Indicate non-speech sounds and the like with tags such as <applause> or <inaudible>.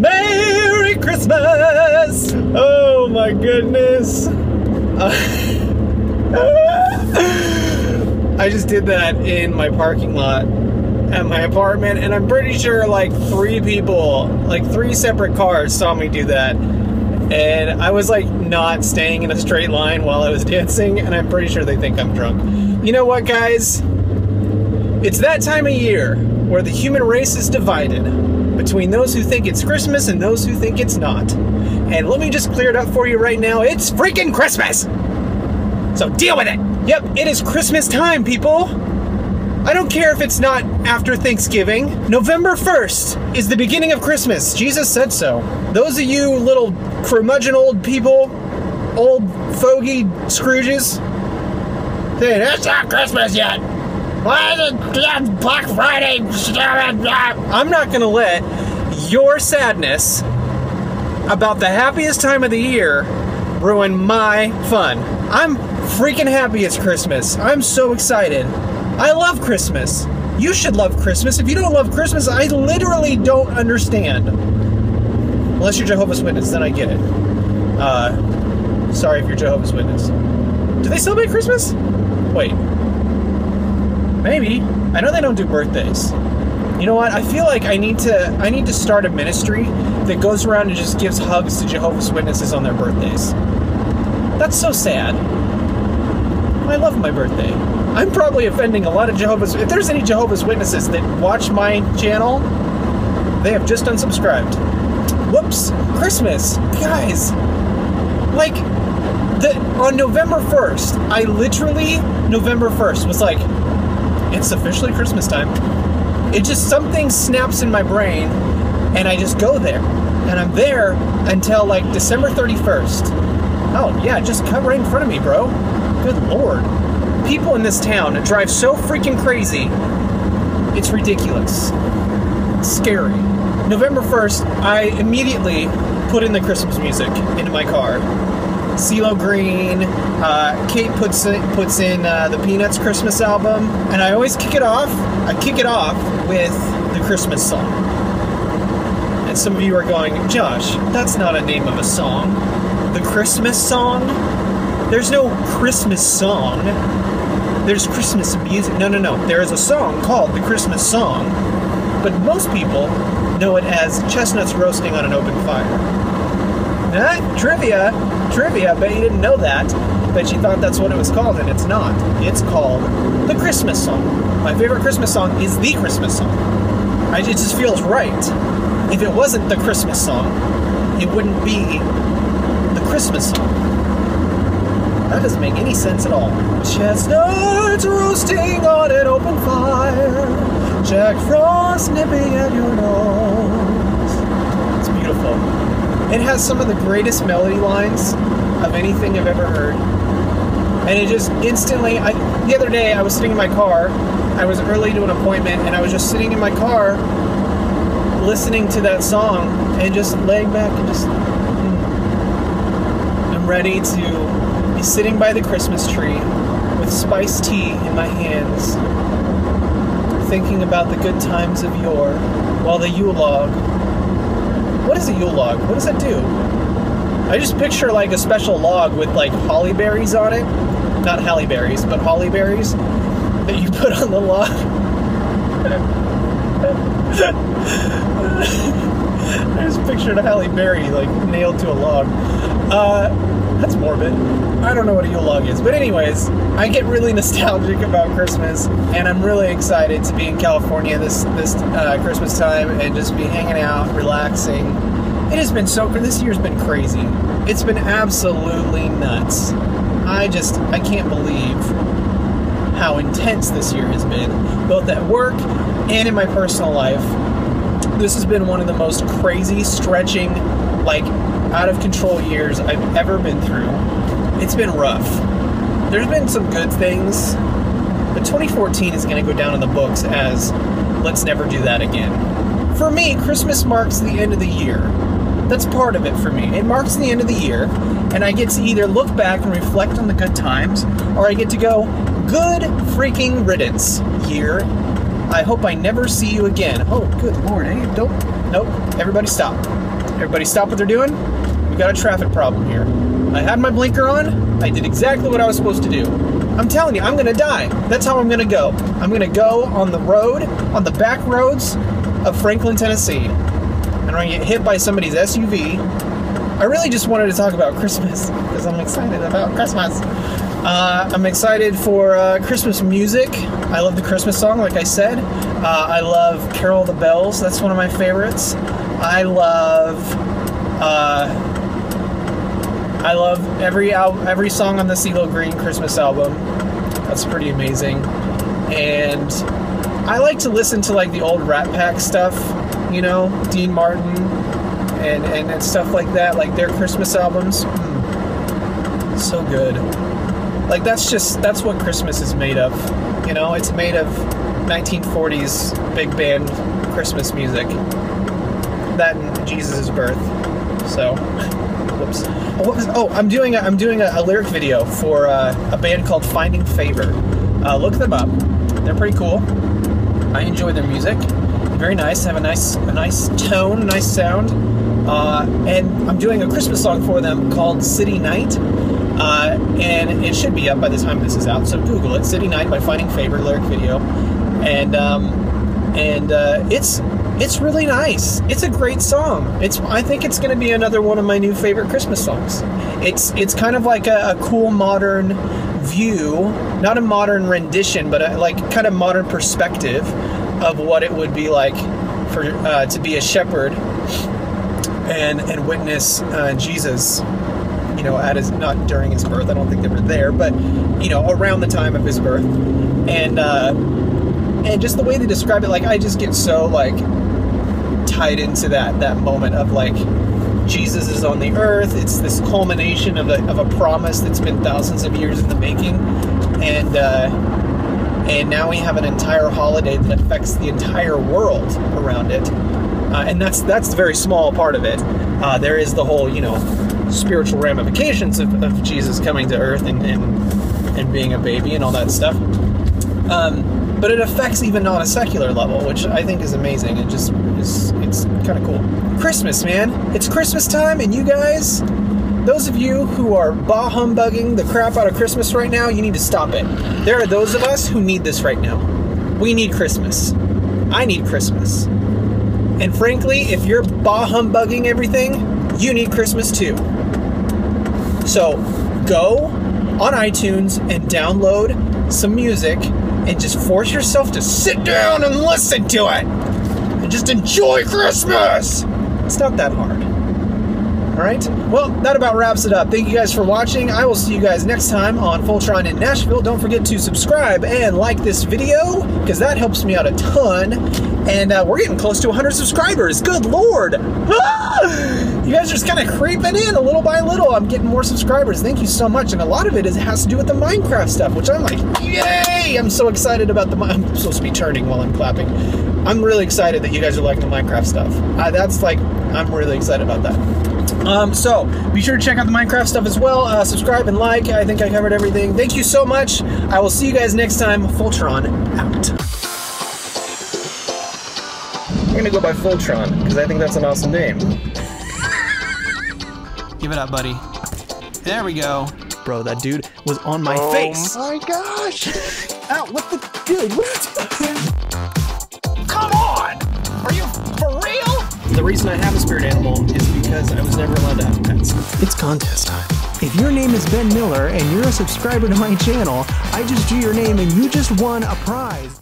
Merry Christmas! Oh my goodness. <laughs> I just did that in my parking lot at my apartment, and I'm pretty sure like three people, like three separate cars, saw me do that. And I was like not staying in a straight line while I was <laughs> dancing, and I'm pretty sure they think I'm drunk. You know what, guys? It's that time of year where the human race is divided between those who think it's Christmas and those who think it's not. And let me just clear it up for you right now. It's freaking Christmas! So deal with it! Yep, it is Christmas time, people! I don't care if it's not after Thanksgiving. November 1st is the beginning of Christmas. Jesus said so. Those of you little curmudgeon old people, old fogey Scrooges, saying, it's not Christmas yet. Why is it Black Friday? I'm not gonna let your sadness about the happiest time of the year ruin my fun. I'm freaking happy it's Christmas. I'm so excited. I love Christmas. You should love Christmas. If you don't love Christmas, I literally don't understand. Unless you're Jehovah's Witness, then I get it. Uh, sorry if you're Jehovah's Witness. Do they celebrate Christmas? Wait. Maybe. I know they don't do birthdays. You know what? I feel like I need to I need to start a ministry that goes around and just gives hugs to Jehovah's Witnesses on their birthdays. That's so sad. I love my birthday. I'm probably offending a lot of Jehovah's if there's any Jehovah's Witnesses that watch my channel, they have just unsubscribed. Whoops. Christmas. Guys. Like the on November 1st, I literally November 1st was like it's officially Christmas time. It just something snaps in my brain and I just go there. And I'm there until like December 31st. Oh, yeah, just cut right in front of me, bro. Good lord. People in this town drive so freaking crazy. It's ridiculous. It's scary. November 1st, I immediately put in the Christmas music into my car. CeeLo Green. Uh, Kate puts in, puts in uh, the Peanuts Christmas album, and I always kick it off. I kick it off with the Christmas song. And some of you are going, Josh, that's not a name of a song. The Christmas song? There's no Christmas song. There's Christmas music. No, no, no. There is a song called the Christmas song, but most people know it as chestnuts roasting on an open fire. Trivia, trivia, bet you didn't know that. Bet you thought that's what it was called, and it's not. It's called the Christmas song. My favorite Christmas song is the Christmas song. I, it just feels right. If it wasn't the Christmas song, it wouldn't be the Christmas song. That doesn't make any sense at all. Chestnuts roasting on an open fire. Jack Frost nipping at your nose. It's beautiful. It has some of the greatest melody lines of anything I've ever heard. And it just instantly, I, the other day I was sitting in my car, I was early to an appointment, and I was just sitting in my car listening to that song and just laying back and just. mm. I'm ready to be sitting by the Christmas tree with spiced tea in my hands, thinking about the good times of yore while the Yule log what is a Yule log? What does it do? I just picture like a special log with like holly berries on it. Not holly berries, but holly berries that you put on the log. <laughs> I just pictured a Halle Berry like nailed to a log. Uh, that's morbid. I don't know what a Yule log is, but anyways, I get really <laughs> nostalgic about Christmas, and I'm really excited to be in California this this uh, Christmas time and just be hanging out, relaxing. It has been so. This year's been crazy. It's been absolutely nuts. I just I can't believe how intense this year has been, both at work and in my personal life. This has been one of the most crazy, stretching, like out of control years I've ever been through. It's been rough. There's been some good things, but 2014 is going to go down in the books as let's never do that again. For me, Christmas marks the end of the year. That's part of it for me. It marks the end of the year, and I get to either look back and reflect on the good times, or I get to go, good freaking riddance, year. I hope I never see you again. Oh, good lord, hey, don't, nope, everybody stop. Everybody stop what they're doing. We got a traffic problem here. I had my blinker on, I did exactly what I was supposed to do. I'm telling you, I'm gonna die. That's how I'm gonna go. I'm gonna go on the road, on the back roads of Franklin, Tennessee. And I'm gonna get hit by somebody's SUV. I really just wanted to talk about Christmas because I'm excited about Christmas. Uh, I'm excited for uh, Christmas music. I love the Christmas song, like I said. Uh, I love Carol the Bells. That's one of my favorites. I love. Uh, I love every al- every song on the CeeLo Green Christmas album. That's pretty amazing. And I like to listen to like the old Rat Pack stuff, you know, Dean Martin and, and, and stuff like that, like their Christmas albums. Mm, so good. Like that's just that's what Christmas is made of. You know, it's made of 1940s big band Christmas music. That and Jesus' birth. So, <laughs> whoops. Oh, was, oh, I'm doing a, I'm doing a, a lyric video for uh, a band called Finding Favor. Uh, look them up. They're pretty cool. I enjoy their music. Very nice. Have a nice a nice tone, nice sound. Uh, and I'm doing a Christmas song for them called City Night. Uh, and it should be up by the time this is out. So Google it, City Night by Finding Favor lyric video, and um, and uh, it's it's really nice. It's a great song. It's I think it's going to be another one of my new favorite Christmas songs. It's it's kind of like a, a cool modern view, not a modern rendition, but a, like kind of modern perspective of what it would be like for uh, to be a shepherd and and witness uh, Jesus know, at his not during his birth. I don't think they were there, but you know, around the time of his birth, and uh, and just the way they describe it, like I just get so like tied into that that moment of like Jesus is on the earth. It's this culmination of a of a promise that's been thousands of years in the making, and uh, and now we have an entire holiday that affects the entire world around it. Uh, and that's that's a very small part of it. Uh, there is the whole, you know, spiritual ramifications of, of Jesus coming to Earth and, and and being a baby and all that stuff. Um, but it affects even on a secular level, which I think is amazing. It just is it's kind of cool. Christmas, man, it's Christmas time, and you guys, those of you who are bah humbugging the crap out of Christmas right now, you need to stop it. There are those of us who need this right now. We need Christmas. I need Christmas. And frankly, if you're bah humbugging everything, you need Christmas too. So go on iTunes and download some music and just force yourself to sit down and listen to it. And just enjoy Christmas. It's not that hard. All right. Well, that about wraps it up. Thank you guys for watching. I will see you guys next time on Fultron in Nashville. Don't forget to subscribe and like this video because that helps me out a ton. And uh, we're getting close to 100 subscribers. Good lord. Ah! You guys are just kind of creeping in a little by little. I'm getting more subscribers. Thank you so much. And a lot of it is, has to do with the Minecraft stuff, which I'm like, yay! I'm so excited about the. I'm supposed to be turning while I'm clapping. I'm really excited that you guys are liking the Minecraft stuff. Uh, that's like, I'm really excited about that. Um, so be sure to check out the Minecraft stuff as well. Uh, subscribe and like. I think I covered everything. Thank you so much. I will see you guys next time. Fultron out. I'm gonna go by Fultron, because I think that's an awesome name. Give it up, buddy. There we go. Bro, that dude was on my oh face. Oh my gosh! <laughs> Ow, what the dude? What are you? Come on! Are you for real? The reason I have a spirit animal is because I was never allowed to have pets. It's contest time. If your name is Ben Miller and you're a subscriber to my channel, I just drew your name and you just won a prize.